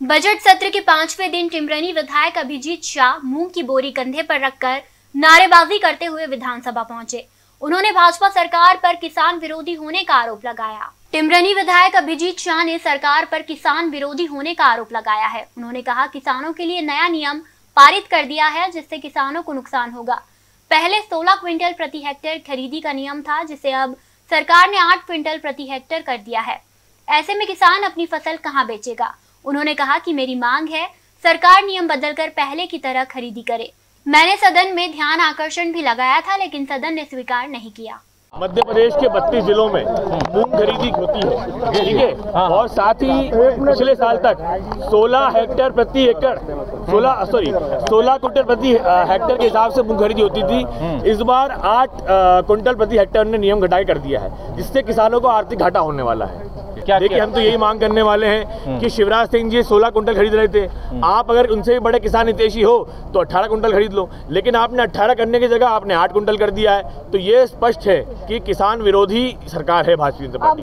Budget सत्र के पाँचवें दिन टिमरनी विधायक अभिजीत शाह मूंग की बोरी कंधे पर रखकर नारेबाजी करते हुए विधानसभा पहुँचे। उन्होंने भाजपा सरकार पर किसान विरोधी होने का आरोप लगाया। टिमरनी विधायक अभिजीत शाह ने सरकार पर किसान विरोधी होने का आरोप लगाया है। उन्होंने कहा, किसानों के लिए नया नियम पारित कर दिया है, जिससे किसानों को नुकसान होगा। पहले 16 क्विंटल प्रति हेक्टेयर खरीदी का नियम था, जिसे अब सरकार ने 8 क्विंटल प्रति हेक्टेयर कर दिया है। ऐसे में किसान अपनी फ़सल कहाँ बेचेगा? उन्होंने कहा कि मेरी मांग है सरकार नियम बदलकर पहले की तरह खरीदी करे। मैंने सदन में ध्यान आकर्षण भी लगाया था लेकिन सदन ने स्वीकार नहीं किया। मध्य प्रदेश के 32 जिलों में मूंग खरीदी होती है ठीक है? हाँ। और साथ ही पिछले साल तक 16 हेक्टेयर प्रति एकड़ 16 सॉरी 16 कुंटल प्रति हेक्टेयर के हिसाब से मूंग खरीदी होती थी। इस बार 8 क्विंटल प्रति हेक्टेयर ने नियम घटाई कर दिया है जिससे किसानों को आर्थिक घाटा होने वाला है। क्या- देखिए हम तो यही मांग करने वाले हैं कि शिवराज सिंह जी 16 कुंटल खरीद रहे थे। आप अगर उनसे भी बड़े किसान हितेशी हो तो 18 कुंटल खरीद लो। लेकिन आपने 18 करने की जगह आपने 8 कुंटल कर दिया है। तो ये स्पष्ट है कि किसान विरोधी सरकार है भारतीय जनता पार्टी